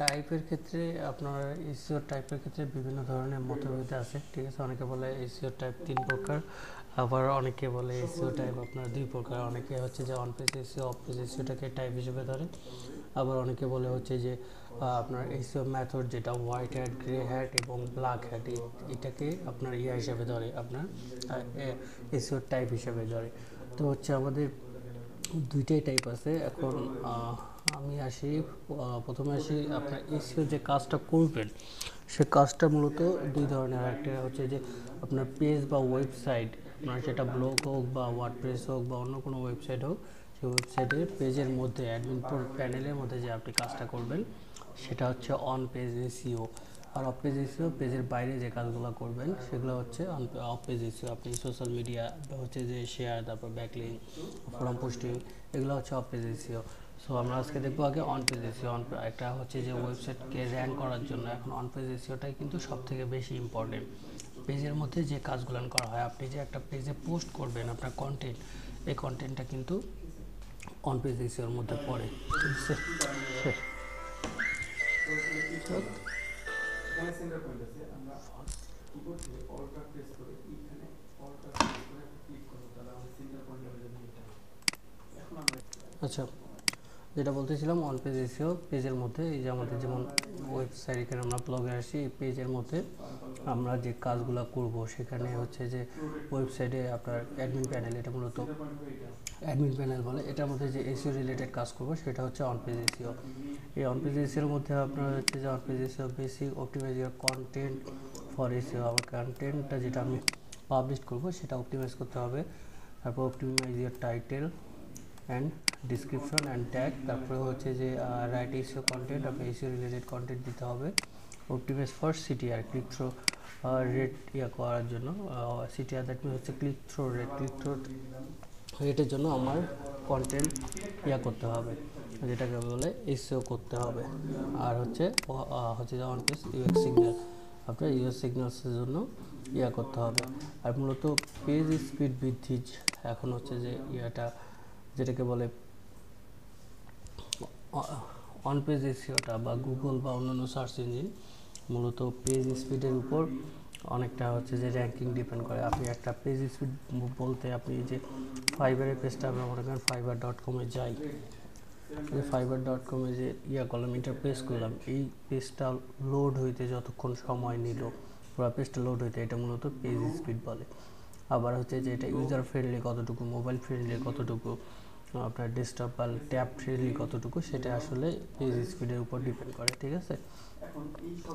টাইপের ক্ষেত্রে আপনার এসিও টাইপের ক্ষেত্রে বিভিন্ন ধরনের মতভেদ আছে, ঠিক আছে? অনেকে বলে এসিও টাইপ তিন প্রকার, আবার অনেকে বলে এসিও টাইপ আপনার দুই প্রকার। অনেকে হচ্ছে যে on page SEO off page এসিওটাকে type হিসেবে ধরে, আবার অনেকে বলে হচ্ছে যে আপনার এসিও মেথড যেটা হোয়াইট হ্যাট গ্রে হ্যাট এবং ব্ল্যাক হ্যাট এটাকে আপনার ইয়া হিসেবে ধরে, আপনার এসিও টাইপ হিসেবে ধরে। তো হচ্ছে আমাদের দুইটাই টাইপ আছে। এখন আমি আসি প্রথমে আসি আপনার এসিও যে কাজটা করবেন, সে কাজটা মূলত দুই ধরনের। একটা হচ্ছে যে আপনার পেজ বা ওয়েবসাইট আপনার সেটা ব্লগ হোক বা ওয়ার্ডপ্রেস হোক বা অন্য কোনো ওয়েবসাইট হোক সেই ওয়েবসাইটের পেজের মধ্যে অ্যাডমিন প্যানেলের মধ্যে যে আপনি কাজটা করবেন, সেটা হচ্ছে অন পেজ এসিও আর অফ পেজ এসিও পেজের বাইরে যে কাজগুলো করবেন, সেগুলো হচ্ছে অফ পেজ এসিও আপনি সোশ্যাল মিডিয়া হচ্ছে যে শেয়ার তারপর ব্যাকলিং ফোরাম পোস্টিং এগুলো হচ্ছে অফ পেজ এসিও সো আমরা আজকে দেখব আগে অন পেজ এসিও অন একটা হচ্ছে যে ওয়েবসাইটকে র্যাঙ্ক করার জন্য। এখন অন পেজ এসিওটাই কিন্তু সব থেকে বেশি ইম্পর্টেন্ট পেজের মধ্যে যে কাজগুলো করা হয়, আপনি যে একটা পেজে পোস্ট করবেন আপনার কন্টেন্ট এই কন্টেন্টটা কিন্তু অন পেজ এসিওর মধ্যে পড়ে। আচ্ছা। যেটা বলতেছিলাম অন পেজ এসিও পেজের মধ্যে, এই যে আমাদের যেমন ওয়েবসাইট এখানে আমরা ব্লগে আসি, এই পেজের মধ্যে আমরা যে কাজগুলো করব, সেখানে হচ্ছে যে ওয়েবসাইটে আপনার অ্যাডমিন প্যানেল এটা মূলত অ্যাডমিন প্যানেল বলে, এটার মধ্যে যে এসিও রিলেটেড কাজ করব, সেটা হচ্ছে অন পেজ এসিও এই অন পেজ এসিওর মধ্যে আপনার হচ্ছে যে on page SEO basic optimise your content for SEO আমার কন্টেন্টটা যেটা আমি পাবলিশ করব, সেটা অপটিমাইজ করতে হবে। তারপর optimise your title and description and tag তারপরে হচ্ছে যে রাইট এসিও কন্টেন্ট আপনি এসিও রিলেটেড কন্টেন্ট দিতে হবে। Optimise for CTR click through rate ইয়া করার জন্য। সিটিআর দ্যাট মিন হচ্ছে click through rate click through রেটের জন্য আমার কন্টেন্ট ইয়া করতে হবে, যেটাকে বলে এসিও করতে হবে। আর হচ্ছে হচ্ছে অন পেজ ইউএক্স সিগন্যাল আপনার ইউএস সিগন্যালসের জন্য ইয়া করতে হবে। আর মূলত পেজ স্পিড বৃদ্ধি এখন হচ্ছে যে ইয়াটা যেটাকে বলে অন পেজ এসিওটা বা গুগল বা অন্যান্য সার্চ ইঞ্জিন মূলত পেজ স্পিডের উপর অনেকটা হচ্ছে যে র্যাঙ্কিং ডিপেন্ড করে। আপনি একটা পেজ স্পিড বলতে আপনি যে ফাইবারের পেজটা মনে করেন ফাইবার ডট কমে যাই ফাইবার ডট কমে যে ইয়া করলাম ইন্টারপ্রেস করলাম, এই পেজটা লোড হইতে যতক্ষণ সময় নিল, পুরো পেজটা লোড হইতে, এটা মূলত পেজ স্পিড বলে। আবার হচ্ছে যে এটা ইউজার ফ্রেন্ডলি কতটুকু মোবাইল ফ্রেন্ডলি কতটুকু আপনার ডেস্কটপ বা ট্যাব ফ্রেন্ডলি কতটুকু সেটা আসলে পেজ স্পিডের উপর ডিপেন্ড করে, ঠিক আছে?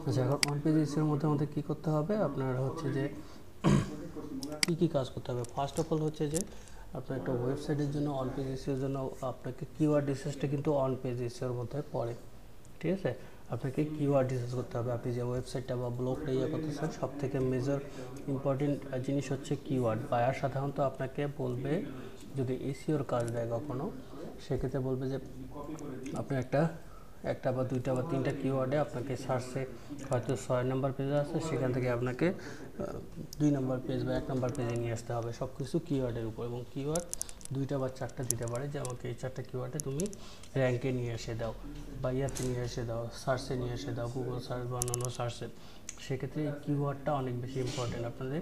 আচ্ছা এখন অন পেজ স্পিডের মধ্যে আমাদের কী করতে হবে? আপনার হচ্ছে যে কী কী কাজ করতে হবে? ফার্স্ট অফ অল হচ্ছে যে আপনার একটা ওয়েবসাইটের জন্য অন পেজ এসিওর জন্য আপনাকে কিওয়ার্ড ডিসেসটা কিন্তু অন পেজ এসিওর মধ্যে পড়ে। ঠিক আছে? আপনাকে কিওয়ার্ড রিসার্চ করতে হবে। আপনি যে ওয়েবসাইটটা বা ব্লগটা ইয়ে করতেছেন সব থেকে মেজর ইম্পর্টেন্ট জিনিস হচ্ছে কিওয়ার্ড বায়ার সাধারণত আপনাকে বলবে, যদি এসিওর কাজ দেয় কখনো, সেক্ষেত্রে বলবে যে, আপনি একটা একটা বা দুইটা বা তিনটা কিওয়ার্ডে আপনাকে সার্চে হয়তো ছয় নম্বর পেজে আছে, সেখান থেকে আপনাকে দুই নম্বর পেজ বা এক নম্বর পেজে নিয়ে আসতে হবে। সব কিছু কিওয়ার্ডের উপর এবং কিওয়ার্ড দুইটা বা চারটা দিতে পারে যে আমাকে এই চারটা কিওয়ার্ডে তুমি র্যাঙ্কে নিয়ে এসে দাও বা ইয়াতে নিয়ে এসে দাও সার্চে নিয়ে এসে দাও গুগল সার্চ বা অন্যান্য সার্চে সেক্ষেত্রে এই কিওয়ার্ডটা অনেক বেশি ইম্পর্টেন্ট আপনাদের।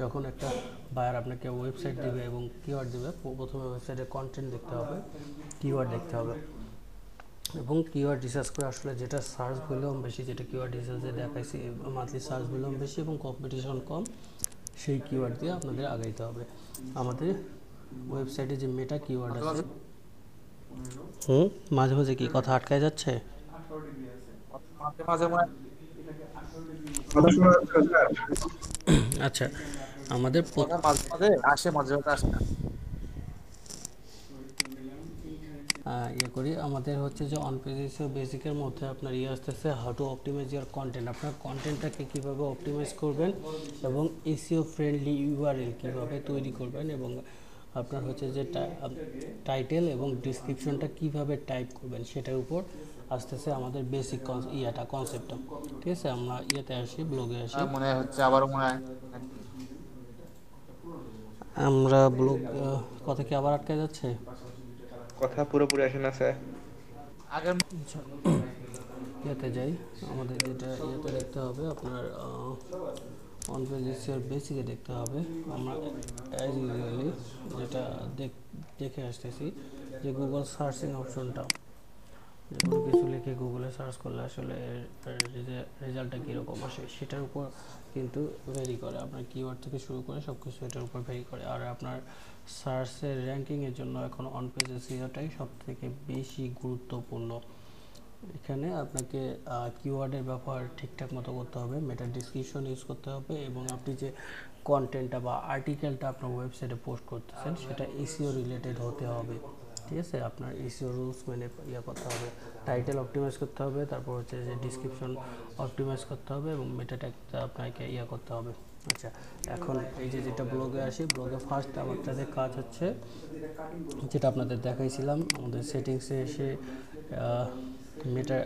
যখন একটা বায়ার আপনাকে ওয়েবসাইট দেবে এবং কিওয়ার্ড দেবে প্রথমে ওয়েবসাইটের কন্টেন্ট দেখতে হবে কিওয়ার্ড দেখতে হবে। এবং কিওয়ার্ড রিসার্চ করে আসলে যেটা সার্চ ভলিউম বেশি, যেটা কিওয়ার্ড রিসার্চে দেখাইছি মান্থলি সার্চ ভলিউম বেশি এবং কম্পিটিশন কম, সেই কিওয়ার্ড দিয়ে আপনাদের আগাইতে হবে। আমাদের ওয়েবসাইটে যে মেটা কিওয়ার্ড আছে। হুম? মাঝে মাঝে কি কথা আটকায় যাচ্ছে? আচ্ছা আমাদের মাঝে মাঝে আসে মাঝে মাঝে আসে না। ইয়ে করি আমাদের হচ্ছে যে অন পেজ এসিও বেসিকের মধ্যে আপনার ইয়ে আসতেছে how to optimise your content আপনার কন্টেন্টটাকে কীভাবে অপটিমাইজ করবেন এবং এসিও ফ্রেন্ডলি ইউআরএল কীভাবে তৈরি করবেন এবং আপনার হচ্ছে যে টাইটেল এবং ডিসক্রিপশনটা কীভাবে টাইপ করবেন সেটার উপর আসতেছে আমাদের বেসিক ইয়াটা কনসেপ্টটা ঠিক আছে? আমরা ইয়েতে আসি ব্লগে আসি। মনে হচ্ছে আবার মনে হয়। আমরা ব্লগ কথা কি আবার আটকে যাচ্ছে? কথা পুরোপুরি আসে না স্যার। আগের আচ্ছা ইয়েতে যাই। আমাদের যেটা ইয়েতে দেখতে হবে আপনার অন পেজ বেসিকে দেখতে হবে। আমরা অ্যাজ ইউজুয়ালি যেটা দেখে আসতেছি যে গুগল সার্চিং অপশনটা যে কোনো কিছু লিখে গুগলে সার্চ করলে আসলে রেজাল্টটা কীরকম আসে সেটার উপর কিন্তু ভেরি করে। আপনার কিওয়ার্ড থেকে শুরু করে সব কিছু এটার উপর ভেরি করে। আর আপনার সার্চের র্যাঙ্কিংয়ের জন্য এখন অন পেজ এসিওটাই সব থেকে বেশি গুরুত্বপূর্ণ। এখানে আপনাকে কিওয়ার্ডের ব্যবহার ঠিকঠাক মতো করতে হবে মেটা ডিসক্রিপশন ইউজ করতে হবে এবং আপনি যে কন্টেন্টটা বা আর্টিকেলটা আপনার ওয়েবসাইটে পোস্ট করতেছেন, সেটা এসিও রিলেটেড হতে হবে। ঠিক আছে? আপনার এসিও রুলস মেনে ইয়ে করতে হবে টাইটেল অপটিমাইজ করতে হবে, তারপর হচ্ছে যে ডিসক্রিপশন অপটিমাইজ করতে হবে এবং মেটা ট্যাগটা আপনাকে ইয়ে করতে হবে। আচ্ছা এখন এই যে যেটা ব্লগে আসি ব্লগে ফার্স্ট আমাদের কাজ হচ্ছে, যেটা আপনাদের দেখাইছিলাম, আমাদের সেটিংসে এসে মেটা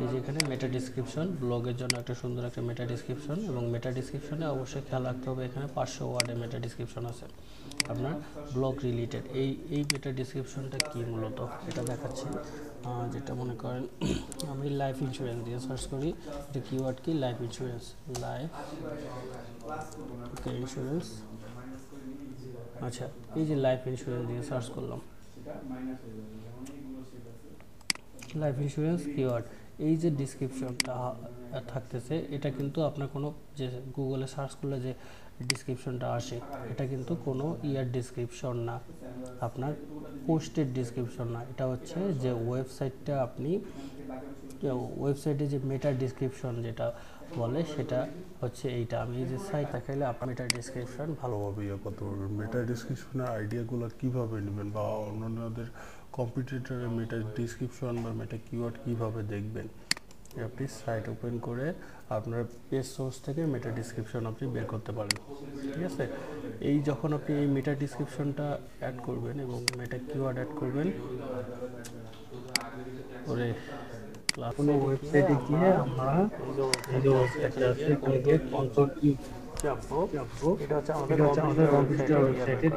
এই যেখানে মেটা ডিসক্রিপশন ব্লগের জন্য একটা সুন্দর একটা মেটা ডিসক্রিপশন এবং মেটা ডিসক্রিপশনে অবশ্যই খেয়াল রাখতে হবে, এখানে পাঁচশো ওয়ার্ডে মেটা ডিসক্রিপশন আছে। আপনার ব্লগ রিলেটেড এই এই মেটা ডিসক্রিপশনটা কী মূলত? এটা দেখাচ্ছি। যেটা মনে করেন, আমি লাইফ ইন্স্যুরেন্স দিয়ে সার্চ করি এটা কিওয়ার্ড কি? লাইফ ইন্স্যুরেন্স লাইফ ইন্স্যুরেন্স আচ্ছা এই যে লাইফ ইন্স্যুরেন্স দিয়ে সার্চ করলাম। লাইফ ইন্স্যুরেন্স কিওয়ার্ড এই যে ডিসক্রিপশনটা থাকতেছে, এটা কিন্তু আপনার কোনো যে গুগলে সার্চ করলে যে ডিসক্রিপশনটা আসে, এটা কিন্তু কোনো ইয়ার ডিসক্রিপশন না। আপনার পোস্টের ডিসক্রিপশন না। এটা হচ্ছে যে ওয়েবসাইটটা আপনি ওয়েবসাইটে যে মেটা ডিসক্রিপশন যেটা বলে, সেটা হচ্ছে এইটা। আমি যে সাইট দেখাইলে আপনার মেটা ডিসক্রিপশন ভালোভাবে ইয়ে করতে পারবেন মেটা ডিসক্রিপশনের আইডিয়াগুলো কীভাবে নেবেন? বা অন্যান্যদের কম্পিটিটরের মেটা ডিসক্রিপশন বা মেটা কিওয়ার্ড কীভাবে দেখবেন আপনি সাইট ওপেন করে আপনার পেজ সোর্স থেকে মেটা ডিসক্রিপশন আপনি বের করতে পারেন। ঠিক আছে? এই যখন আপনি এই মেটা ডিসক্রিপশনটা অ্যাড করবেন এবং মেটা কিওয়ার্ড অ্যাড করবেন ওরে কোনো ওয়েবসাইটে গিয়ে আমরা এই যে ওয়েবসাইটটা আছে এটা হচ্ছে আমাদের ওয়েবসাইটের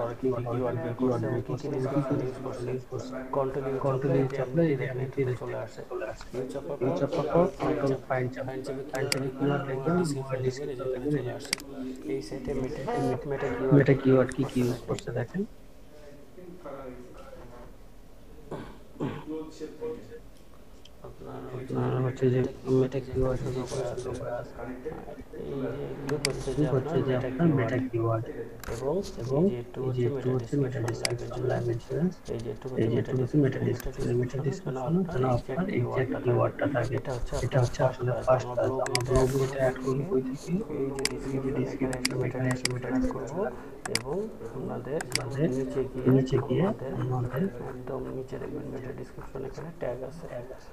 আর কি কিওয়ার্ড বের করছে এবং কি কি ডিসক্রিপশন ইউজ করছে কন্ট্রোল কন্ট্রোল চাপলে এখানে চলে আসে কন্ট্রোল ফাইন ফাইন চাপে ফাইন চাপে কিওয়ার্ড লিখবেন ডিসক্রিপশন লিখবেন এই চলে আসে এই সেটে মেটা মেটা কিওয়ার্ড মেটা কিওয়ার্ড কি কি ইউজ করছে দেখেন আপনার হচ্ছে যে মেটা কিওয়ার্ড এই হচ্ছে যে আপনার মেটা কিওয়ার্ড এবং এবং যে একটু হচ্ছে মেটা ডিসক্রিপশন লাইভ ইন্স্যুরেন্স এই যে একটু এই যে একটু হচ্ছে মেটা ডিসক্রিপশন মেটা ডিসক্রিপশন যেন আপনার এক্সাক্ট কিওয়ার্ডটা থাকে। এটা হচ্ছে এটা হচ্ছে আসলে ফার্স্ট কাজ আমরা ব্লগ এটা অ্যাড করব কই থেকে এই যে ডিসক্রিপশন মেটা মেটা অ্যাড করব এবং আপনাদের নিচে গিয়ে নিচে গিয়ে আমাদের একদম নিচে দেখবেন মেটা ডিসক্রিপশন এখানে ট্যাগ আছে। ট্যাগ আছে।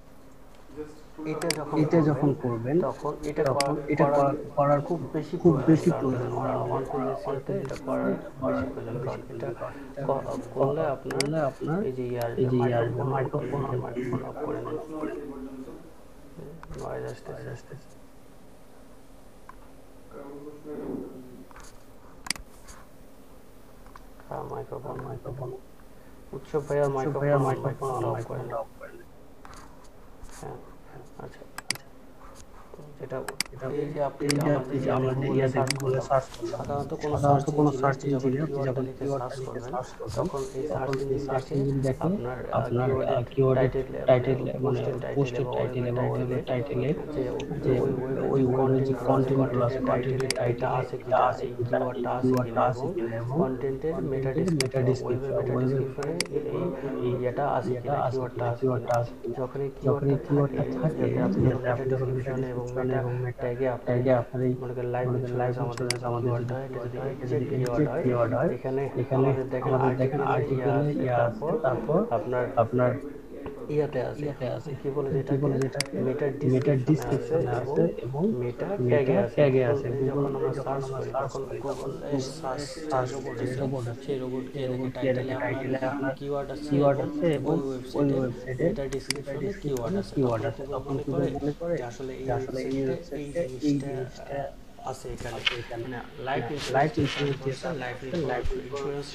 এটা যখন এটা যখন করবেন তখন এটা তখন এটা করার খুব বেশি খুব বেশি প্রয়োজন। ওয়ান পেজের এটা করার বেশি প্রয়োজন। কারণ এটা করলে আপনার আপনার এই যে ইয়ার এই যে ইয়ার মাইক্রোফোন মাইক্রোফোন অফ করে নেন নয়েজ হ্যাঁ মাইক্রোফোন মাইক্রোফোন উৎসব ভাইয়া মাইক্রোফোন মাইক্রোফোন অফ করে নেন হ্যাঁ। আচ্ছা। যেটা এই যে আপনি যে আমরা ইয়াতে গুগলে সার্চ করলাম সাধারণত কোনো সাধারণত কোনো সার্চ ইঞ্জিনে আপনি যখন কিওয়ার্ড করবেন তখন এই সার্চ ইঞ্জিন দেখে আপনার আপনার কিওয়ার্ড টাইটেল মানে পোস্টের টাইটেল এবং ওয়েবের টাইটেলে যে ওই ওয়ার্ডের যে কন্টেন্টগুলো আছে কন্টেন্টের টাইটেল আছে কিনা আছে কিওয়ার্ডটা আছে কিনা এবং কন্টেন্টের মেটা মেটা ডিসক্রিপশন ওয়েবের এই ইয়েটা আছে কিনা কিওয়ার্ডটা আছে কিওয়ার্ডটা আছে যখন এই কিওয়ার্ডটা থাকে আপনি মেটা ডিসক্রিপশন এবং মেটা এবং ট্যাগে ট্যাগে আপনার এই মনে করেন লাইভ লাইভ আমাদের আমাদের কিওয়ার্ড হয় এটা যদি এক্সাক্ট কিওয়ার্ড হয় এখানে এখানে দেখেন দেখেন আর্টিকেল ইয়া আছে তারপর আপনার আপনার ইয়াতে আছে। ইয়াতে আছে। কি বলে যেটা বলে যেটা মেটার মেটার ডিসক্রিপশনে আছে এবং মেটা ট্যাগে আছে। ট্যাগে আছে। যখন আমরা সার্চ করি তখন গুগল সার্চ সার্চ রোবট আছে। রোবট কে টাইটেলে টাইটেলে আপনার কিওয়ার্ড আছে। কিওয়ার্ড আছে। এবং ওই ওয়েবসাইটে মেটার ডিসক্রিপশনে কিওয়ার্ড আছে। কিওয়ার্ড আছে। তখন করে আসলে এই আসলে এই এই জিনিসটা আছে এখানে। মানে life life insurance life life insurance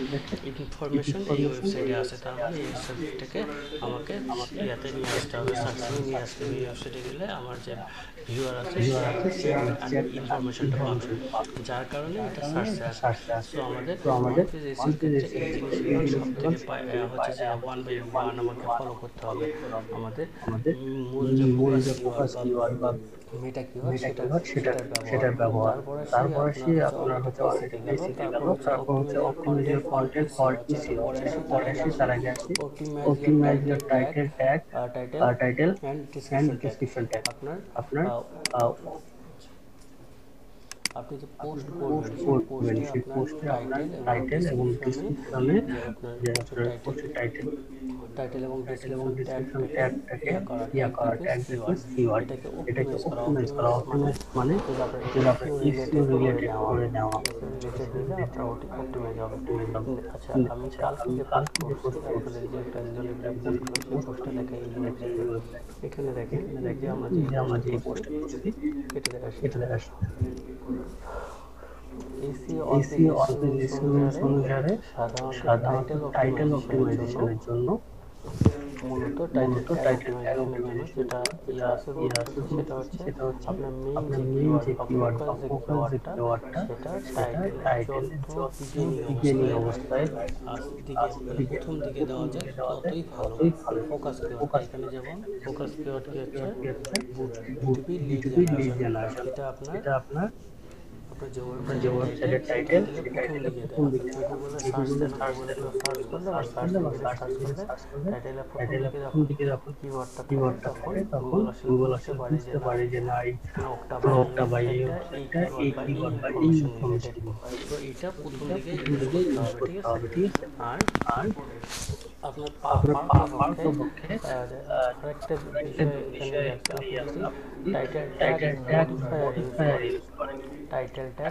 related information এই ওয়েবসাইটে আছে তার মানে এই ওয়েবসাইটটাকে আমাকে ইয়াতে নিয়ে আসতে হবে সার্চিং নিয়ে আসতে হবে। এই ওয়েবসাইটে গেলে আমার যে ভিউয়ার আছে সে ইনফরমেশনটা পাবে। যার কারণে এটা সার্চে আসে। তো আমাদের তো আমাদের এই জিনিসগুলো সব থেকে হচ্ছে যে ওয়ান বাই ওয়ান আমাকে ফলো করতে হবে। আমাদের আমাদের মূল যে মূল যে ফোকাস কিওয়ার্ড বা সেটার ব্যবহার। তারপরে সে আপনার হচ্ছে তারপর হচ্ছে অপটিমাইজার কন্টেন্ট ফর ইসিও পরে সে আগে আছে optimise your title tag title and description tag আপনার আপনার আপনি যে পোস্ট করবেন সেই পোস্টে আপনার টাইটেল এবং ডেসক্রিপশনে যে আপনার পোস্টের টাইটেল টাইটেল এবং টাইটেল এবং ডেসক্রিপশন ট্যাগটাকে ইয়া করা ট্যাগ কিওয়ার্ড এটাকে অপটিমাইজ করা অপটিমাইজ মানে যেটা আপনার ইসিও রিলেটেড করে নেওয়া আপনার ওটি অপটিমাইজ আচ্ছা আমি কালকে যে পোস্ট করছি যে একটা একজন পোস্ট দেখে এই এখানে দেখেন দেখে আমরা যে আমরা যে পোস্ট করছি কেটে দেখা কেটে দেখা অর্গানাইজেশন অনুসারে সাধারণত টাইটেল অপটিমাইজেশনের জন্য মূলত টাইটেল অপটিমাইজেশন যেটা ইয়া আছে সেটা হচ্ছে আপনার মেইন যে কিওয়ার্ড বা ফোকাস যে কিওয়ার্ডটা সেটা টাইটেল বিগিনিং অবস্থায় দিকে প্রথম দিকে দেওয়া যায় ততই ভালো ফোকাস কিওয়ার্ড এখানে যেমন ফোকাস কিওয়ার্ড কি হচ্ছে? বুটবি লিড জেনারেশন এটা আপনার আপনার যে ওয়েবসাইট যে ওয়েবসাইটের টাইটেল সেই আর আর আপনার আপনার ইউজ করেন টাইটেল ট্যাগ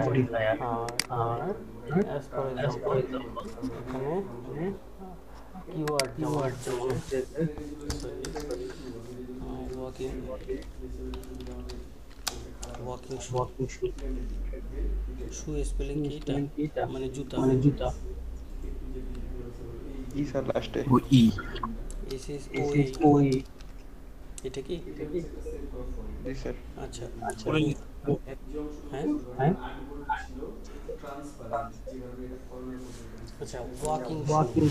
মডিফায়ার আর অ্যাজ ফর এক্সাম্পল এখানে কিওয়ার্ড কিওয়ার্ড যেমন walking walking shoe walking shoe shoe spelling কি এটা মানে জুতা মানে জুতা ই স্যার লাস্টে O E S S S S O O এটা কি জি স্যার। আচ্ছা। আচ্ছা ওই হ্যাঁ? হ্যাঁ? ট্রান্সপারেন্ট যেভাবে এটা ফর্মের মধ্যে আচ্ছা ওয়াকিং ওয়াকিং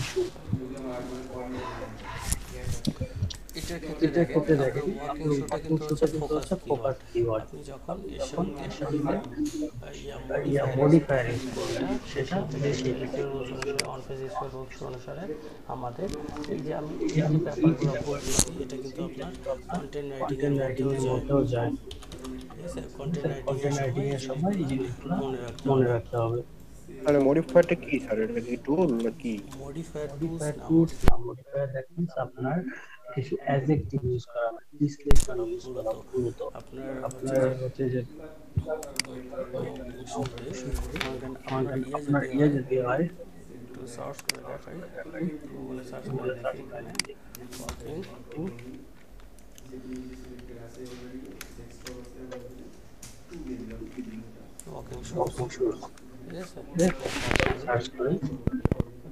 এটার ক্ষেত্রে দেখেন দেখেন। ওয়াকিং ওয়াকিং শুটা কিন্তু হচ্ছে ফোকাস কিওয়ার্ড ফোকাস কিওয়ার্ড আপনি যখন এর সঙ্গে ইয়া মডিফায়ার মডিফায়ার ইউজ করবেন। সেটা যে সেই রুলস অনুসারে অন পেজ স্কোয়ার রুলস অনুসারে আমাদের এই যে আমি এই যে ব্যাপারগুলো বলতেছি এটা কিন্তু আপনার কন্টেন্ট রাইটিং এর মধ্যেও যায়। কন্টেন্ট রাইটিং এর সময় এই জিনিসগুলো মনে রাখতে মনে হবে। রাখতে হবে। মানে মডিফায়ারটা কি স্যার এটা কি টুল নাকি? মডিফায়ার টুলস মডিফায়ার দ্যাট আপনার কিছু অ্যাডজেক্টিভ ইউজ করা মানে বিশ্লেষণ ইউজ করা মূলত আপনার আপনার হচ্ছে যে শুনতে আমার আপনার ইয়ে আপনার যদি ইয়ে হয়, যদি হয় একটু সার্চ করে দেখাই গুগলে সার্চ করে দেখি এখানে ওয়াকিং ওয়াকিং শো ঠিক আছে সার্চ করে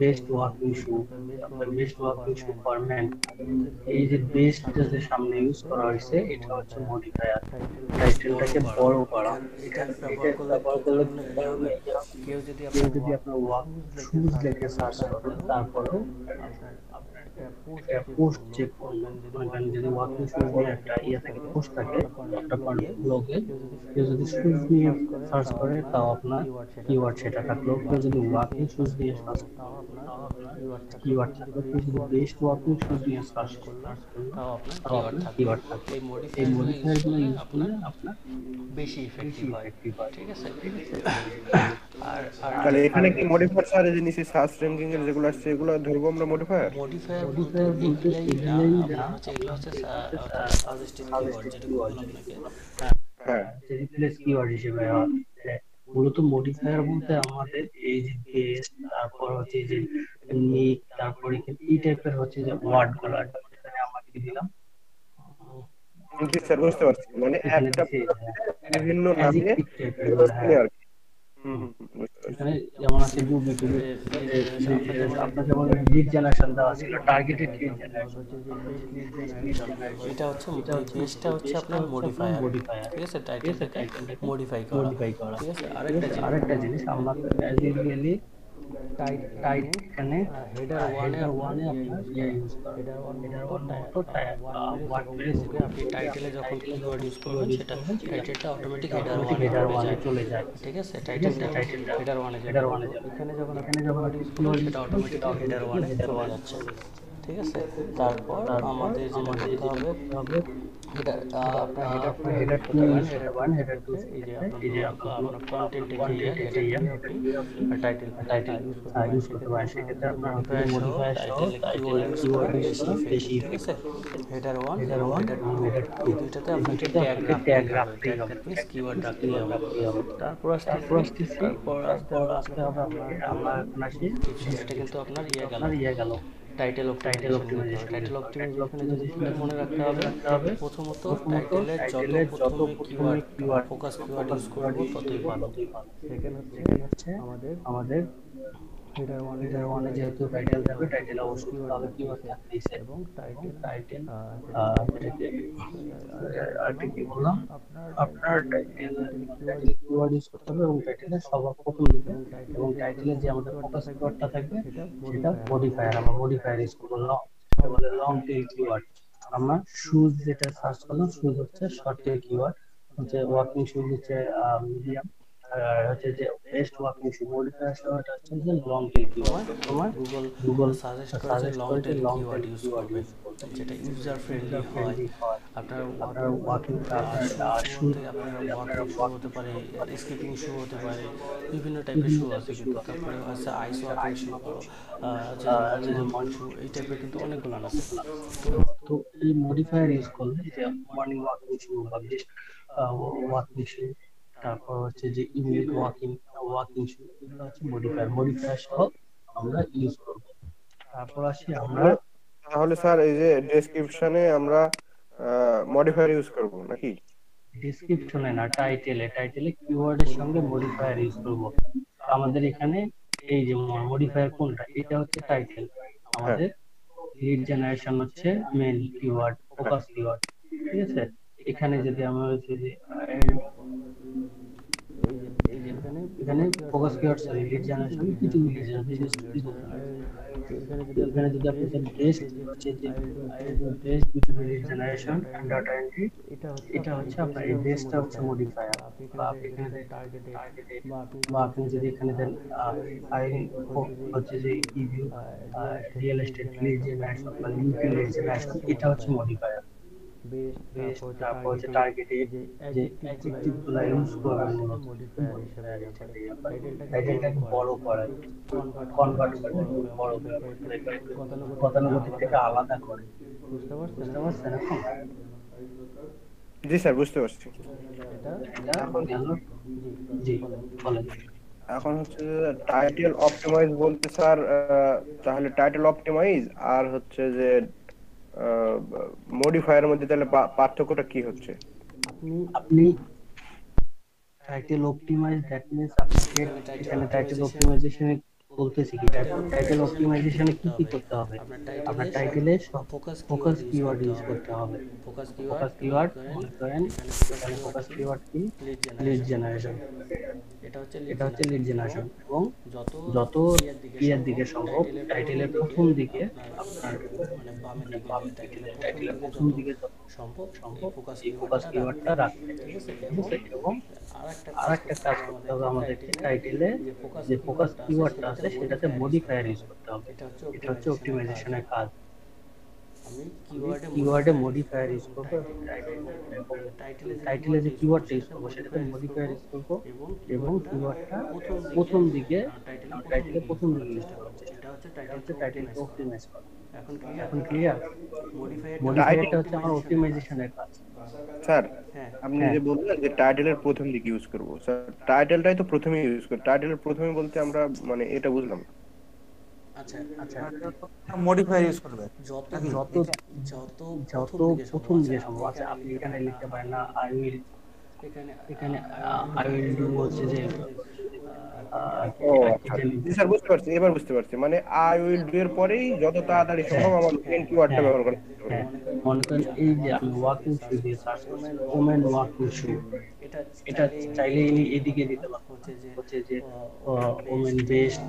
বেস্ট ওয়ার্কিং শু আপনার best working shoe for man এই যে বেস্ট যে সামনে ইউজ করা হয়েছে? এটা হচ্ছে মডিফায়ার টাইটেলটাকে বড় করা। এটা এটা বড় করলে কেউ যদি আপনার ওয়ার্ক শুজ লিখে সার্চ করে তারপরেও পোস্ট চেক করবেন যদি ওয়াকিং শুজ নিয়ে একটা ইয়ে থাকে পোস্ট থাকে একটা ব্লগে কেউ যদি শুজ নিয়ে সার্চ করে তাও আপনার কিওয়ার্ড সেটা থাকল। কেউ যদি shoes search keyword best working shoes নিয়ে সার্চ তাও আপনার কিওয়ার্ড এই মডিফায়ারগুলো ইউজ করলে আপনার বেশি ইফেক্টিভ হয়। ঠিক আছে? তাহলে এখানে কি মডিফায়ার স্যার এই যে নিচে সার্চ র্যাঙ্কিং এর যেগুলো আসছে এগুলো ধরবো আমরা মডিফায়ার মডিফায়ার বলতে বলতে এগুলাই না। হচ্ছে এগুলো হচ্ছে সাজেস্টিভ কিওয়ার্ড যেটা বললাম আপনাকে। হ্যাঁ। রিপ্লেস কিওয়ার্ড হিসেবে হ্যাঁ, মূলত মডিফায়ার বলতে আমাদের এই যে বেস্ট তারপর হচ্ছে যে নিক তারপর এই টাইপের হচ্ছে যে ওয়ার্ডগুলো। এখানে আমরা কি দিলাম? বুঝতে পারছি? মানে একটা হ্যাঁ, বিভিন্ন নামে এখানে যেমন আছে আপনার যেমন লিড জেনারেশন দেওয়া ছিল টার্গেটেড লিড এটা হচ্ছে জিনিসটা হচ্ছে আপনার মডিফায়ার। ঠিক আছে? টাইটেলটাকে মডিফাই করা মডিফাই করা। ঠিক আছে? আরেকটা জিনিস আরেকটা জিনিস আমরা ইউজুয়ালি টাইট টাইট এখানে হেডার ওয়ানে হেডার ওয়ানে আপনার ইয়ে ইউজ করেন হেডার ওয়ান হেডার ওয়ান মতো ওয়ার্ডপ্রেস ওকে আপনি টাইটেলে যখন কিওয়ার্ড ইউজ করবেন সেটা টাইটেলটা অটোমেটিক হেডার হেডার ওয়ানে ওয়ানে চলে যায় ঠিক আছে টাইটেলটা টাইটেলটা হেডার ওয়ানে যাবে হেডার ওয়ানে যাবে এখানে যখন এখানে যখন আপনি করবেন সেটা অটোমেটিক হেডার ওয়ানে চলে যাচ্ছে ঠিক আছে তারপর আমাদের যেটা করতে হবে হবে হেডার আপনার হেডার আপনার header two header one header two এই যে এই যে আপনার আপনার কন্টেন্ট থেকে content থেকে হেডার ইয়ে, আপনি টাইটেল টাইটেল ইউজ করতে পারেন সেক্ষেত্রে আপনার হচ্ছে মডিফায়ার সহ কিওয়ার্ড কিওয়ার্ড বেশি বেশি ঠিক আছে header one header one header two header two এই দুইটাতে আপনাকে দুইটাতে ট্যাগ আপনাকে tag রাখতেই ট্যাগ হবে। মিন্স কিওয়ার্ড রাখতে হবে রাখতে হবে। তারপর আসতে তারপর আসতেছি তারপর আসতে তারপর আসতে হবে আপনার আমরা এখন আসি এটা কিন্তু আপনার ইয়ে গেল আপনার ইয়ে গেল টাইটেল টাইটেল অপটিমাইজেশন টাইটেল অপটিমাইজেশনে যদি মনে রাখতে হবে হবে প্রথমত টাইটেলের যত প্রথমে কিওয়ার্ড ফোকাস কিওয়ার্ড ইউজ করব ততই ভালো। সেকেন্ড হচ্ছে আমাদের আমাদের হেডার ওয়ান এটার ওয়ানে যেহেতু টাইটেল থাকবে টাইটেল অবশ্যই তাহলে এবং টাইটেল টাইটেল কি বললাম? আপনার আপনার টাইটেল কিওয়ার্ড ইউজ করতে হবে এবং সবার প্রথম এবং যে আমাদের ফোকাস কিওয়ার্ডটা থাকবে সেটা মডিফায়ার আমরা মডিফায়ার ইউজ করব। লং বলে লং টেল কিওয়ার্ড আমরা শুজ যেটা সার্চ করলাম শুজ হচ্ছে শর্ট টেল কিওয়ার্ড হচ্ছে ওয়াকিং শুজ হচ্ছে মিডিয়াম হচ্ছে যে best walking shoe modifier short হচ্ছে যে লং টেল কিওয়ার্ড তোমার গুগল গুগল সাজেস্ট করে লং টেল কিওয়ার্ড ইউজ করবে যেটা ইউজার ফ্রেন্ডলি হয়। আপনার আপনার ওয়াকিং আপনার আপনার ওয়াকিং শু হতে পারে স্কিপিং শু হতে পারে বিভিন্ন টাইপের শু আছে কিন্তু। তারপরে আছে আইস ওয়াকিং শু যে মন শু এই টাইপের কিন্তু অনেকগুলো আছে। তো তো এই মডিফায়ার ইউজ করলে যে মর্নিং ওয়াকিং শু বা বেস্ট ওয়াকিং শু তারপর হচ্ছে যে ইভিনিং ওয়াকিং ওয়াকিং শু এগুলো হচ্ছে মডিফায়ার মডিফায়ার সহ আমরা ইউজ করব। তারপর আসি আমরা তাহলে স্যার এই যে ডেসক্রিপশনে আমরা মডিফায়ার ইউজ করব নাকি? ডেসক্রিপশনে না টাইটেলে টাইটেলে কিওয়ার্ডের সঙ্গে মডিফায়ার ইউজ করব। আমাদের এখানে এই যে মডিফায়ার কোনটা এটা হচ্ছে টাইটেল আমাদের লিড জেনারেশন হচ্ছে মেন কিওয়ার্ড ফোকাস কিওয়ার্ড ঠিক আছে? এখানে যদি আমরা হচ্ছে যে এখানে focus keyword sorry lead generation কিছু লিড জেনারেশন এখানে যদি আপনি বেস্ট হচ্ছে যে বেস্ট কিছু lead generation and data entry এটা হচ্ছে আপনার এই বেসটা হচ্ছে মডিফায়ার বা আপনি এখানে টার্গেটে বা আপনি যদি এখানে দেন আই হচ্ছে যে ইভিউ রিয়েল এস্টেট লিড জেনারেশন বা লিড জেনারেশন এটা হচ্ছে মডিফায়ার বেস তারপর হচ্ছে টার্গেটে যে অ্যাডজেক্টিভ ইউজ করবেন মডিফায়ার হিসেবে টাইটেলটাকে বড় করা কনভার্ট করে বড় করে গতানুগতিক থেকে আলাদা করে। বুঝতে পারছেন? বুঝতে পারছেন এখন? জি স্যার বুঝতে পারছি। এটা? এটা গেল জি বলেন। এখন হচ্ছে টাইটেল অপটিমাইজ বলতে স্যার তাহলে টাইটেল অপটিমাইজ আর হচ্ছে যে মডিফায়ারের মধ্যে তাহলে পার্থক্যটা কি হচ্ছে? আপনি আপনি টাইটেল অপটিমাইজ দ্যাট মিন্স আপনি এখানে টাইটেল অপটিমাইজেশনে বলতেছি কি টাইটেল অপটিমাইজেশনে কি কি করতে হবে? আপনার টাইটেলে ফোকাস ফোকাস কিওয়ার্ড ইউজ করতে হবে। ফোকাস ফোকাস কিওয়ার্ড কিওয়ার্ড মনে করেন এখানে ফোকাস কিওয়ার্ড কি? লিড জেনারেশন এটা হচ্ছে এটা হচ্ছে লিড জেনারেশন এবং যত যত ক্লিয়ার দিকে সম্ভব টাইটেলের প্রথম দিকে আপনার মানে বামে দিকে বাম টাইটেলের প্রথম দিকে যত সম্ভব সম্ভব ফোকাস ফোকাস কিওয়ার্ডটা রাখতে ঠিক আছে? এবং আর একটা কাজ করতে হবে আমাদেরকে টাইটেলে যে ফোকাস কিওয়ার্ডটা আছে সেটাতে মডিফায়ার ইউজ করতে হবে। এটা হচ্ছে অপটিমাইজেশনের কাজ। আমি কিওয়ার্ডে কিওয়ার্ডে মডিফায়ার ইউজ করব টাইটেলে যে কিওয়ার্ডটা ইউজ করব সেটাতে মডিফায়ার ইউজ করব এবং কিওয়ার্ডটা প্রথম দিকে টাইটেলে প্রথম দিকে ইউজ করব। এটা হচ্ছে টাইটেল অপটিমাইজ করা এখন ক্লিয়ার এখন ক্লিয়ার মডিফায়ারটা হচ্ছে আমার অপটিমাইজেশনের কাজ। স্যার হ্যাঁ। আপনি হ্যাঁ। যে বললেন যে টাইটেলের প্রথম দিকে ইউজ করব স্যার টাইটেলটাই তো প্রথমে ইউজ করি টাইটেলের প্রথমে বলতে আমরা মানে এটা বুঝলাম। আচ্ছা। আচ্ছা। মডিফায়ার ইউজ করবে। যত যত যত যত প্রথম দিকে সম্ভব। আছে আপনি এখানে লিখতে পারেন না আই উইল এখানে এখানে আই উইল ডু হচ্ছে যে ও আচ্ছা। স্যার বুঝতে পারছি এবার বুঝতে পারছি। মানে আই উইল ডু এর পরেই যত তাড়াতাড়ি সম্ভব আমার মেন কিওয়ার্ডটা ব্যবহার করা। হ্যাঁ মনে করেন এই যে আমি ওয়াকিং শু দিয়ে সার্চ করছি ওমেন ওয়াকিং শু এটা এটা চাইলে ইনি এদিকে দিতে হচ্ছে যে ওমেন বেস্ট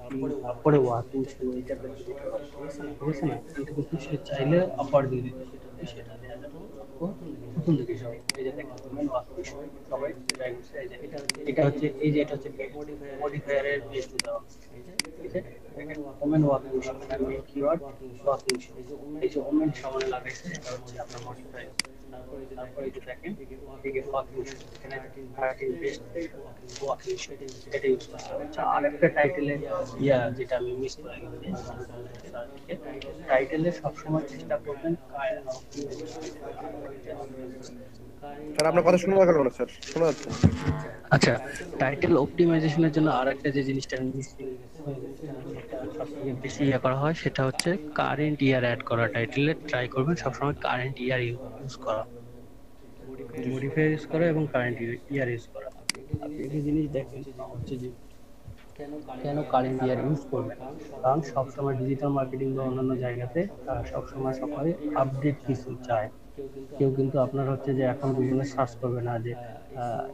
তারপরে তারপরে ওয়াকিং শু এটা দিতে পারব ঠিক আছে না এটা কিন্তু সে চাইলে আপার দিয়ে দিতে সেটা দেওয়া যাবে। ও দিকে সব এই যে দেখেন ওমেন সবাই ট্রাই করছে যে এটা হচ্ছে এই যে এটা হচ্ছে মডিফায়ারের বেস্ট দেওয়া। Women walking shoe keyword walking এই যে ওমেন সামনে লাগাইছে, এটা হচ্ছে আপনার মডিফায়ার তারপরে এই যে দেখেন এদিকে এখানে থার্টিন বেস্ট ওয়াকিং এটা ইউজ করতে আচ্ছা আরেকটা টাইটেলে ইয়া যেটা আমি মিস করে গেছি টাইটেলে সবসময় চেষ্টা করবেন স্যার আপনার কথা শোনা গেল না স্যার শোনা যাচ্ছে আচ্ছা টাইটেল অপটিমাইজেশনের জন্য আরেকটা যে জিনিসটা সবথেকে বেশি ইয়ে করা হয় সেটা হচ্ছে কারেন্ট ইয়ার অ্যাড করা টাইটেলে ট্রাই করবেন। সবসময় কারেন্ট ইয়ার ইউজ করা। মডিফায়ার ইউজ করা এবং কারেন্ট ইয়ার ইউজ করা। আপনি একটা জিনিস দেখেন হচ্ছে যে কেন কারেন্ট ইয়ার ইউজ করবেন? কারণ সবসময় ডিজিটাল মার্কেটিং বা অন্যান্য জায়গাতে আহ, সবসময় সবাই আপডেট কিছু চায়। কেউ কিন্তু আপনার হচ্ছে যে এখন গুগলে সার্চ করবে না যে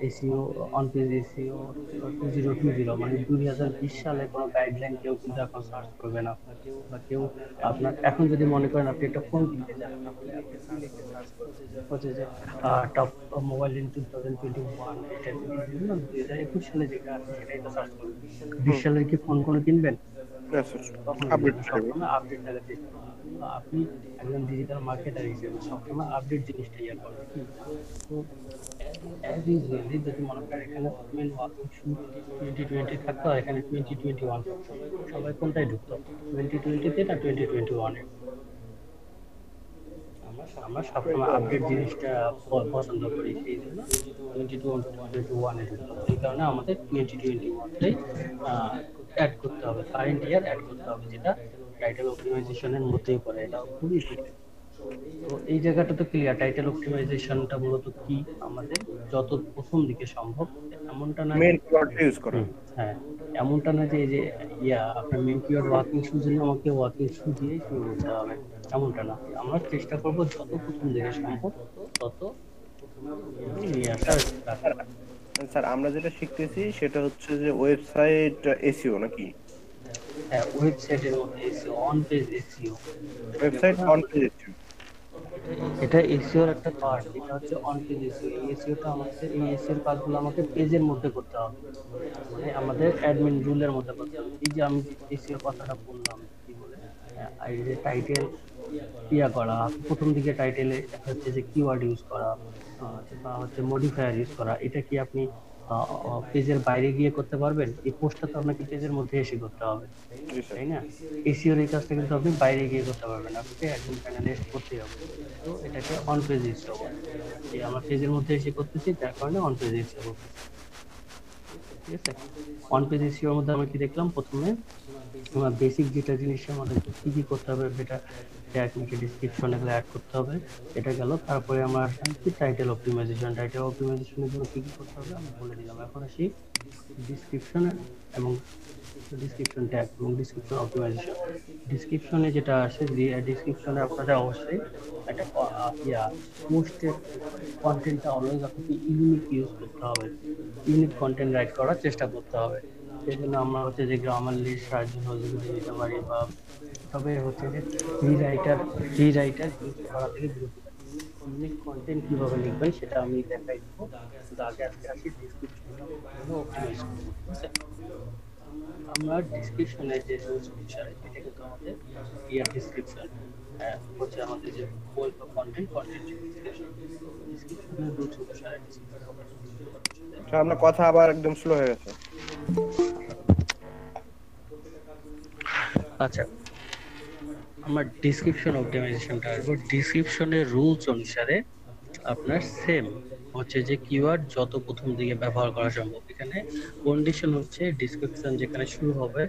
SEO on page SEO two zero two zero মানে দুই হাজার বিশ সালে কোনো গাইডলাইন কেউ কিন্তু এখন সার্চ করবে না। কেউ বা কেউ আপনার এখন যদি মনে করেন আপনি একটা ফোন কিনতে যান হচ্ছে যে top mobile in two thousand twenty one এটা দুই হাজার একুশ সালে যেটা আছে সেটাই তো সার্চ করবেন বিশ সালের কি ফোন কোনো কিনবেন? লাগাতে আপনি একজন ডিজিটাল মার্কেটার হিসেবে সবসময় আপডেট জিনিসটা ইয়ে করবেন তো যদি মনে করেন এখানে মেন থাকতো আর এখানে সবাই কোনটাই ঢুকতো না সবসময় জিনিসটা পছন্দ করি সেই জন্য এই কারণে আমাদের টোয়েন্টি টোয়েন্টি অ্যাড করতে হবে কারেন্ট ইয়ার অ্যাড করতে হবে যেটা টাইটেল মধ্যেই পড়ে এটা খুবই। তো এই জায়গাটা তো ক্লিয়ার টাইটেল অপটিমাইজেশনটা মূলত কি আমাদের? যত প্রথম দিকে সম্ভব এমনটা না মেন কিওয়ার্ডটা ইউজ করা। হ্যাঁ এমনটা না যে এই যে ইয়া আপনার মেন কিওয়ার্ড ওয়াকিং শু জন্য আমাকে ওয়াকিং শু দিয়েই শুরু করতে হবে এমনটা না। আমরা চেষ্টা করব যত প্রথম দিকে সম্ভব তত নিয়ে আসার স্যার আমরা যেটা শিখতেছি সেটা হচ্ছে যে ওয়েবসাইট এসইও নাকি? হ্যাঁ ওয়েবসাইটের মধ্যে SEO on page SEO website on page SEO এটা এসিওর একটা পার্ট এটা হচ্ছে অন পেজ এসিও এই এসিওটা আমাদের, এই এসিওর কাজগুলো আমাকে পেজের মধ্যে করতে হবে। মানে আমাদের অ্যাডমিন রুলের মধ্যে করতে হবে। এই যে আমি এসিওর কথাটা বললাম, কি বলে? এই যে টাইটেল ইয়া করা, প্রথম দিকে টাইটেলে হচ্ছে যে কিওয়ার্ড ইউজ করা বা হচ্ছে মডিফায়ার ইউজ করা, এটা কি আপনি পেজের বাইরে গিয়ে করতে পারবেন। এই পোস্টটা তো আপনাকে পেজের মধ্যে এসে করতে হবে, তাই না? এসিওর এই কাজটা কিন্তু আপনি বাইরে গিয়ে করতে পারবেন। আপনাকে একদম প্যানেলিস্ট করতে হবে। তো এটাকে অন পেজ ইউজ করতে আমরা পেজের মধ্যে এসে করতেছি, যার কারণে অন পেজ ইউজ করতেছি। ঠিক আছে? অন পেজ এসিওর মধ্যে আমরা কি দেখলাম? প্রথমে তোমার বেসিক যেটা জিনিস আমাদের কি কি করতে হবে যেটা ট্যাগ নাকি ডিসক্রিপশন এগুলো অ্যাড করতে হবে, এটা গেল। তারপরে আমার কি টাইটেল অপটিমাইজেশন টাইটেল অপটিমাইজেশনের জন্য কি কি করতে হবে আমি বলে দিলাম। এখন আসি ডিসক্রিপশন এবং ডিসক্রিপশন ট্যাগ এবং ডিসক্রিপশন অপটিমাইজেশন ডিসক্রিপশনে যেটা আসে ডিসক্রিপশনে আপনাদের অবশ্যই একটা, ইয়া পোস্টের কন্টেন্টটা অলওয়েজ আপনাকে ইউনিক ইউজ করতে হবে। ইউনিক কন্টেন্ট রাইট করার চেষ্টা করতে হবে। সেই জন্য আমরা হচ্ছে যে গ্রামার লিস্ট রাজ্য নজরুল দিতে পারি বা তবে হচ্ছে যে রিরাইটার রিরাইটার ইউজ করা থেকে বিরত থাকি। কন্টেন্ট কীভাবে লিখবেন সেটা আমি দেখাই দেবো। আগে আজকে আসি আমরা ডিসক্রিপশনে যে আমাদের ইয়ার ডিসক্রিপশন হচ্ছে আমাদের যে কন্টেন্ট কন্টেন্ট ডিসক্রিপশনের রুলস আপনার কথা আবার একদম স্লো হয়ে গেছে। আচ্ছা। আমার ডিসক্রিপশন অপটিমাইজেশনটা আসব। ডিসক্রিপশনের রুলস অনুসারে আপনার সেম হচ্ছে যে কিওয়ার্ড যত প্রথম দিকে ব্যবহার করা সম্ভব। এখানে কন্ডিশন হচ্ছে ডিসক্রিপশন যেখানে শুরু হবে।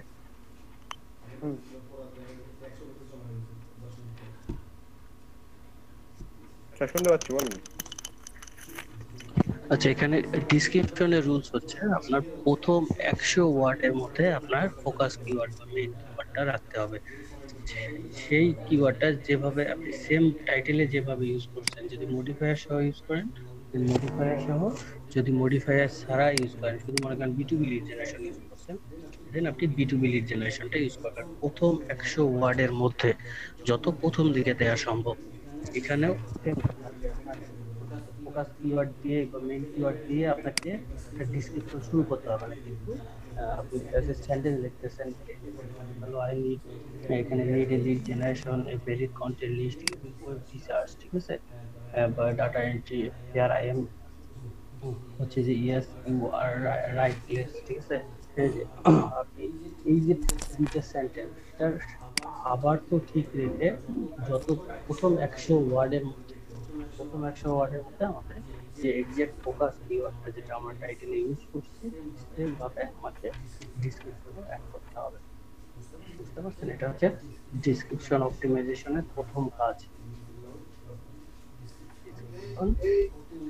স্যার শুনতে পাচ্ছি বলুন। আচ্ছা এখানে ডিসক্রিপশনের রুলস হচ্ছে আপনার প্রথম একশো ওয়ার্ডের মধ্যে আপনার ফোকাস কিওয়ার্ড বা মেইন কিওয়ার্ডটা রাখতে হবে। সেই কিওয়ার্ডটা যেভাবে আপনি সেম টাইটেলে যেভাবে ইউজ করছেন, যদি মডিফায়ার সহ ইউজ করেন মডিফায়ার সহ যদি মডিফায়ার ছাড়া ইউজ করেন, শুধু মনে করেন বিটুবি লিড জেনারেশন ইউজ করছেন দেন আপনি বিটুবি লিড জেনারেশনটা ইউজ করবেন। প্রথম একশো ওয়ার্ডের মধ্যে যত প্রথম দিকে দেওয়া সম্ভব। এখানেও ফোকাস কিওয়ার্ড দিয়ে বা মেইন কিওয়ার্ড দিয়ে আপনাকে একটা ডিসক্রিপশন শুরু করতে হবে। না কিন্তু আহ, আপনি সেন্টেন্স লিখতেছেন হ্যালো আই নিড এখানে need a lead generation a varied content list web research ঠিক আছে বা data entry here I am হচ্ছে যে yes you are right place ঠিক আছে এই যে আপনি এই যে তিনটে সেন্টেন্স এটার আবার তো ঠিক রেখে যত প্রথম একশো ওয়ার্ডের মধ্যে প্রথম একশো ওয়ার্ডের মধ্যে আমাদের যে এক্সাক্ট ফোকাস কিওয়ার্ডটা যেটা আমরা টাইটেলে ইউজ করছি সেইভাবে আমাকে ডিসক্রিপশনে অ্যাড করতে হবে। বুঝতে পারছেন? এটা হচ্ছে ডিসক্রিপশন অপটিমাইজেশনের প্রথম কাজ।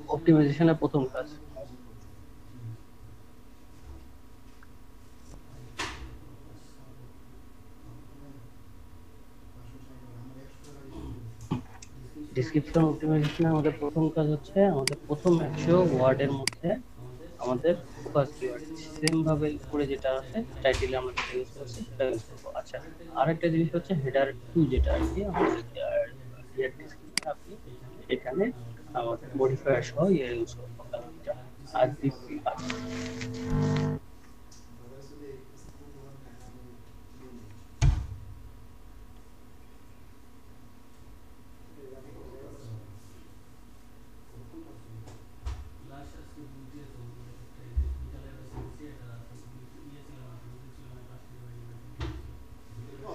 অপটিমাইজেশনের প্রথম কাজ। ডিসক্রিপশন অপটিমাইজেশনের আমাদের প্রথম কাজ হচ্ছে, আমাদের প্রথম একশো ওয়ার্ডের মধ্যে আমাদের ফোকাস কিওয়ার্ড সেম ভাবে উপরে যেটা আছে টাইটেলে আমরা যেটা ইউজ করছি, সেটা ইউজ করব। আচ্ছা আরেকটা জিনিস হচ্ছে হেডার টু যেটা আর কি, আমাদের আপনি এখানে আমাদের মডিফায়ার সহ ইয়ে ইউজ করব আর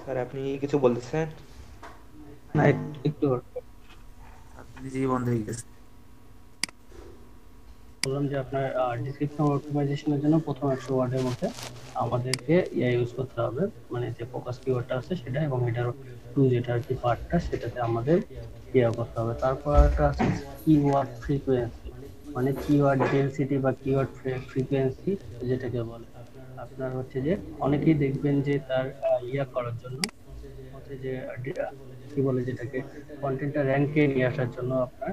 স্যার আপনি কিছু বলতেছেন? না একটু আপনি নিজেই বন্ধ হয়ে গেছে বললাম যে আপনার ডিসক্রিপশন অপটিমাইজেশনের জন্য প্রথম একশো ওয়ার্ডের মধ্যে আমাদেরকে ইয়া ইউজ করতে হবে। মানে যে ফোকাস কিওয়ার্ডটা আছে সেটা এবং এটার টু যেটা আর কি পার্টটা সেটাতে আমাদের ইয়া করতে হবে। তারপর একটা আছে কিওয়ার্ড ফ্রিকোয়েন্সি মানে কিওয়ার্ড ডেনসিটি বা কিওয়ার্ড ফ্রিকোয়েন্সি যেটাকে বলে। আপনার হচ্ছে যে অনেকেই দেখবেন যে তার ইয়া করার জন্য, হচ্ছে যে কি বলে যেটাকে কন্টেন্টটা র্যাঙ্কে নিয়ে আসার জন্য আপনার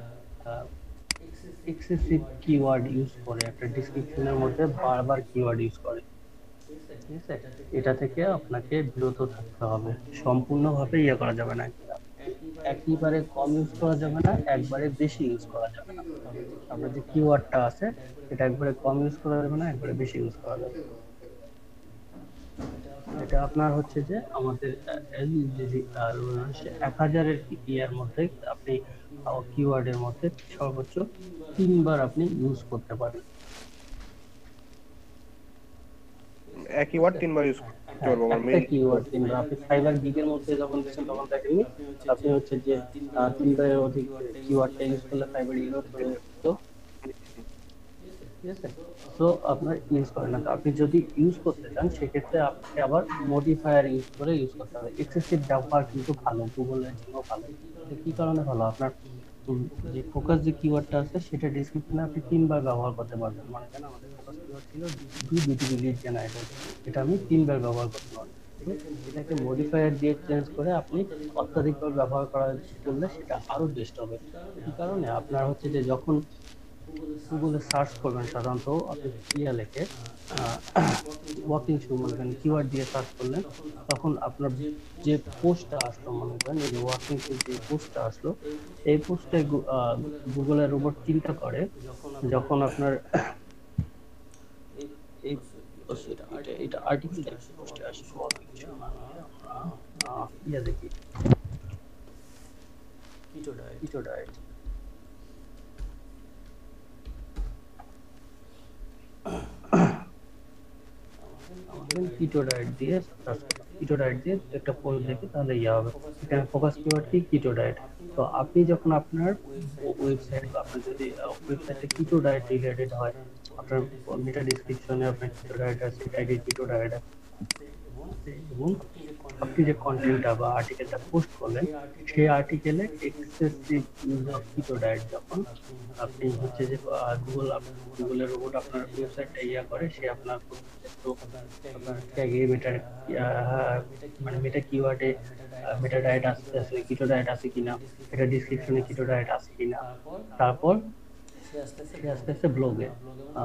এক্সেসিভ কিওয়ার্ড ইউজ করে, একটা ডিসক্রিপশনের মধ্যে বারবার কিওয়ার্ড ইউজ করে। ঠিক আছে? এটা থেকে আপনাকে বিরত থাকতে হবে। সম্পূর্ণভাবে ইয়ে করা যাবে না। একইবারে কম ইউজ করা যাবে না, একবারে বেশি ইউজ করা যাবে না। আপনার যে কিওয়ার্ডটা আছে, এটা একবারে কম ইউজ করা যাবে না, একবারে বেশি ইউজ করা যাবে এটা আপনার হচ্ছে যে আমাদের এক হাজারের ইয়ার মধ্যে আপনি কিওয়ার্ডের মধ্যে সর্বোচ্চ তিনবার আপনি ইউজ করতে পারেন একই ওয়ার্ড তিনবার ইউজ করতে পারব আমার একটা মেইন কিওয়ার্ড তিনবার। আপনি ফাইবার গিগের মধ্যে যখন তখন দেখেননি? আপনি হচ্ছে যে আহ, তিনবারের অধিক কিওয়ার্ডটা ইউজ করলে ফাইবার তো ঠিক আছে? তো আপনার ইউজ করেন না। আপনি যদি ইউজ করতে চান, সেক্ষেত্রে আপনাকে আবার মডিফায়ার ইউজ করে ইউজ করতে হবে। এক্সেসিভ ব্যবহার কিন্তু ভালো গুগলের জন্য ভালো। কি কারণে ভালো? আপনার যে ফোকাস যে কিওয়ার্ডটা আছে, সেটা ডিসক্রিপশনে আপনি তিনবার ব্যবহার করতে পারবেন। মানে কেন আমাদের ফোকাস কিওয়ার্ড ছিল ডু বিটিভি লিড জেনারেটর এটা আমি তিনবার ব্যবহার করতে পারব। এটাকে মডিফায়ার দিয়ে চেঞ্জ করে আপনি অত্যাধিকভাবে ব্যবহার করা করলে সেটা আরও বেস্ট হবে। এই কারণে? আপনার হচ্ছে যে যখন গুগলে সার্চ করবেন সাধারণত আপনি ইয়া লেখে ওয়াকিং শু মনে করেন কিওয়ার্ড দিয়ে সার্চ করলেন তখন আপনার যে পোস্টটা আসলো মনে করেন এই যে ওয়াকিং শু যে পোস্টটা আসলো এই পোস্টে গুগলের রোবট চিন্তা করে যখন আপনার এই এটা আর্টিকেল পোস্টে আসে ইয়া দেখি কিটো ডায়েট কিটো ডায়েট আমাদের কিটো ডায়েট দিয়ে কিটো ডায়েট দিয়ে একটা পোস্ট দেখে তাহলে ইয়ে হবে। এখানে ফোকাস কিওয়ার্ড কি? কিটো ডায়েট তো আপনি যখন আপনার ওয়েবসাইট বা আপনার যদি ওয়েবসাইটে কিটো ডায়েট রিলেটেড হয়, আপনার মেটা ডিসক্রিপশনে আপনার কিটো ডায়েট আছে ট্যাগে কিটো ডায়েট আছে এবং আপনি যে কন্টেন্টটা বা আর্টিকেলটা পোস্ট করলেন, সেই আর্টিকেলে excessive use of keto diet যখন আপনি হচ্ছে যে গুগল গুগলের রোবট আপনার ওয়েবসাইটটা ইয়া করে, সে আপনার মেটার মানে মেটা কিওয়ার্ডে মেটা ডায়েট আসতে আছে কিটো ডায়েট আছে কিনা এটা ডিসক্রিপশনে কিটো ডায়েট আছে কিনা। তারপর সে আস্তে আস্তে ব্লগে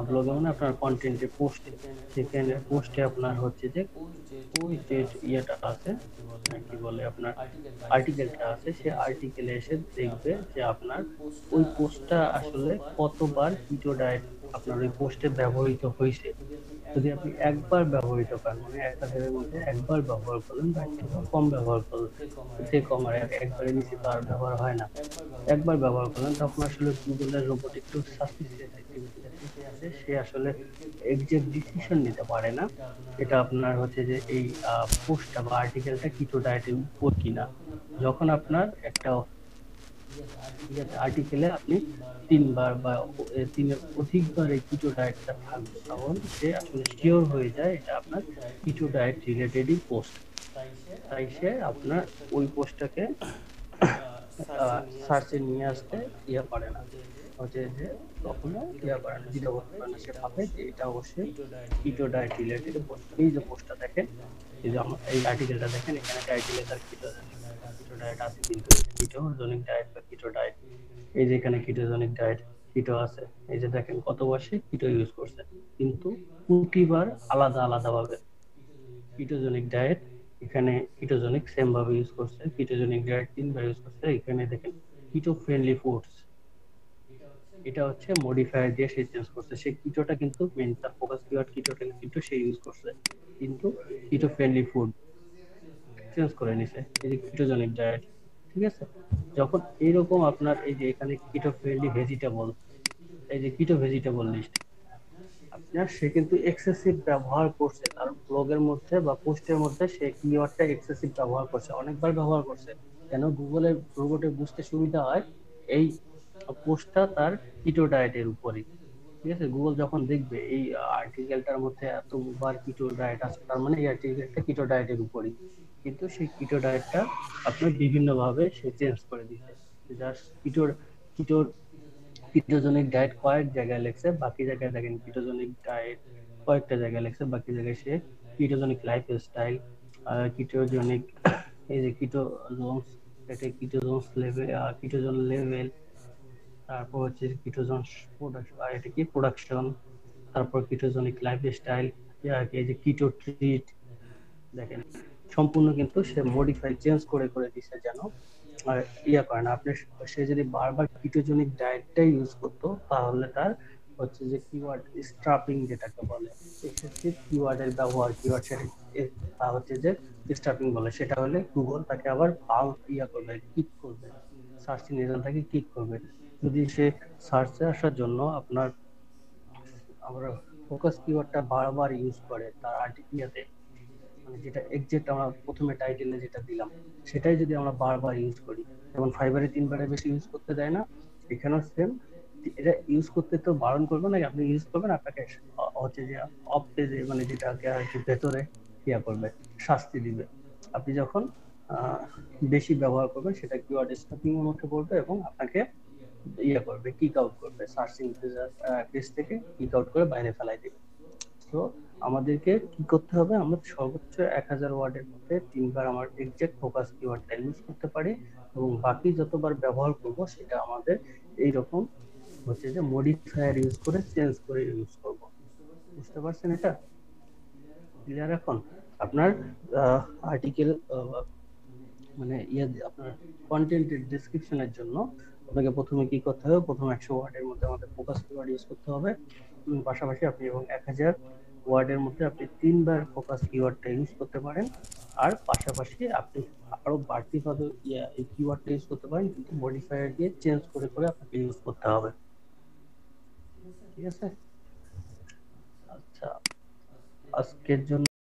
ব্লগে মানে আপনার কন্টেন্টে পোস্টে সেখানে পোস্টে আপনার হচ্ছে যে ওই যে ইয়েটা আছে কি বলে আপনার আর্টিকেলটা আছে। সে আর্টিকেলে এসে দেখবে যে আপনার ওই পোস্টটা আসলে কতবার কিটো ডায়েট আপনার ওই পোস্টে ব্যবহৃত হয়েছে যদি আপনি একবার ব্যবহৃত করেন মানে একটা দিনের মধ্যে একবার ব্যবহার করলেন, বা একটু কম ব্যবহার করলেন, সে কম আর একবারে নিচে আর ব্যবহার হয় না। একবার ব্যবহার করলেন, তখন আসলে গুগলের রোবট একটু সে আসলে এক্সাক্ট ডিসিশন নিতে পারে না। এটা আপনার হচ্ছে যে এই পোস্টটা বা আর্টিকেলটা কিটো ডায়েটের উপর কিনা। যখন আপনার একটা আর্টিকেলে আপনি তিনবার বা তিনের অধিকবার এই কিটো ডায়েটটা থাকবে তখন সে আসলে শিওর হয়ে যায় এটা আপনার কিটো ডায়েট রিলেটেডই পোস্ট তাই সে আপনার ওই পোস্টটাকে সার্চে নিয়ে আসতে ইয়ে পারে না। হচ্ছে যে যে এটা অবশ্যই কিটো ডায়েট এই যে পোস্টটা দেখেন, এই যে এই আর্টিকেলটা দেখেন, এখানে কিটোজনিক ডায়েট বা কিটো ডায়েট এই কিটোজনিক ডায়েট আছে। এই যে দেখেন কত বয়সে কিটো ইউজ করছে। কিন্তু প্রতিবার আলাদা আলাদা ভাবে কিটোজনিক ডায়েট এখানে কিটোজনিক সেম ভাবে ইউজ করছে কিটোজনিক ডায়েট তিনবার ইউজ করছে। এখানে দেখেন কিটো ফ্রেন্ডলি ফুডস এটা হচ্ছে মডিফায়ার দিয়ে সে চেঞ্জ করছে, সে কিটোটা কিন্তু মেন তার ফোকাস কিওয়ার্ড কিটোটা কিন্তু সে ইউজ করছে। কিন্তু কিটো ফ্রেন্ডলি ফুড চেঞ্জ করে নিছে, এই যে কিটোজনিক ডায়েট ঠিক আছে? যখন এইরকম আপনার এই যে এখানে কিটো ফ্রেন্ডলি ভেজিটেবল এই যে কিটো ভেজিটেবল লিস্ট আপনার সে কিন্তু এক্সেসিভ ব্যবহার করছে। তার ব্লগের মধ্যে বা পোস্টের মধ্যে সে কিওয়ার্ডটা এক্সেসিভ ব্যবহার করছে, অনেকবার ব্যবহার করছে। কেন? গুগলের রোবটে বুঝতে সুবিধা হয়, এই পোস্টটা তার কিটো ডায়েটের উপরই ঠিক আছে? গুগল যখন দেখবে এই আর্টিকেলটার মধ্যে এতবার কিটো ডায়েট আছে, তার মানে এই আর্টিকেলটা কিটো ডায়েটের উপরই। কিন্তু সেই কিটো ডায়েটটা আপনার বিভিন্নভাবে সে চেঞ্জ করে দিচ্ছে। জাস্ট কিটোর কিটোর কিটোজনিক ডায়েট কয়েক জায়গায় লেখছে, বাকি জায়গায় দেখেন কিটোজনিক ডায়েট কয়েকটা জায়গায় লেখছে, বাকি জায়গায় সে কিটোজনিক লাইফ স্টাইল কিটোজনিক এই যে কিটো জোনস এটা কিটোজোনস লেভেল কিটোজন লেভেল তারপর হচ্ছে কিটোজন এটা কি প্রোডাকশন তারপর কিটোজনিক লাইফ স্টাইল এই যে কিটো ট্রিট দেখেন, সম্পূর্ণ কিন্তু সে মডিফাই চেঞ্জ করে করে দিছে যেন ইয়া করে না। আপনি সে যদি বারবার কিটোজনিক ডায়েটটাই ইউজ করতো, তাহলে তার হচ্ছে যে কিওয়ার্ড স্ট্রাপিং যেটাকে বলে, এক্ষেত্রে কিওয়ার্ডের ব্যবহার কিওয়ার্ড সেটা তা হচ্ছে যে স্ট্রাপিং বলে। সেটা হলে গুগল তাকে আবার পাল ইয়া করবে ক্লিক করবে। সার্চ তাকে ক্লিক করবে। যদি সে সার্চে আসার জন্য আপনার, আমরা ফোকাস কিওয়ার্ডটা বারবার ইউজ করে তার আর্টিকেলিয়াতে মানে যেটা এক্সাক্ট আমরা প্রথমে টাইটেলে যেটা দিলাম, সেটাই যদি আমরা বারবার ইউজ করি। যেমন ফাইবারে তিনবারে বেশি ইউজ করতে দেয় না, এখানেও সেম এটা ইউজ করতে তো বারণ করব না, আপনি ইউজ করবেন, আপনাকে হচ্ছে যে অফ পেজে মানে যেটাকে আর কি ভেতরে ইয়া করবে, শাস্তি দিবে। আপনি যখন বেশি ব্যবহার করবেন, সেটা কিওয়ার্ড স্টপিং মধ্যে পড়বে এবং আপনাকে ইয়ে করবে কিক আউট করবে সার্চিং পেজ থেকে কিক আউট করে বাইরে ফেলাই দেবে। তো আমাদেরকে কি করতে হবে? আমরা সর্বোচ্চ এক হাজার ওয়ার্ডের মধ্যে তিনবার আমার এক্সাক্ট ফোকাস কিওয়ার্ডটা ইউজ করতে পারি এবং বাকি যতবার ব্যবহার করব সেটা আমাদের এইরকম হচ্ছে যে মডিফায়ার ইউজ করে চেঞ্জ করে ইউজ করব। বুঝতে পারছেন এটা? ক্লিয়ার এখন? আপনার আর্টিকেল মানে ইয়ে আপনার কন্টেন্টের ডেসক্রিপশনের জন্য আপনাকে প্রথমে কি করতে হবে? প্রথমে একশো ওয়ার্ডের মধ্যে আমাদের ফোকাস কিওয়ার্ড ইউজ করতে হবে। উম, পাশাপাশি আপনি এবং এক হাজার ওয়ার্ডের মধ্যে আপনি তিনবার ফোকাস কিওয়ার্ডটা ইউজ করতে পারেন। আর পাশাপাশি আপনি আরও ইয়া এই কিওয়ার্ডটা ইউজ করতে পারেন। কিন্তু মডিফায়ার দিয়ে চেঞ্জ করে করে আপনাকে ইউজ করতে হবে। ঠিক আছে? আচ্ছা। আজকের জন্য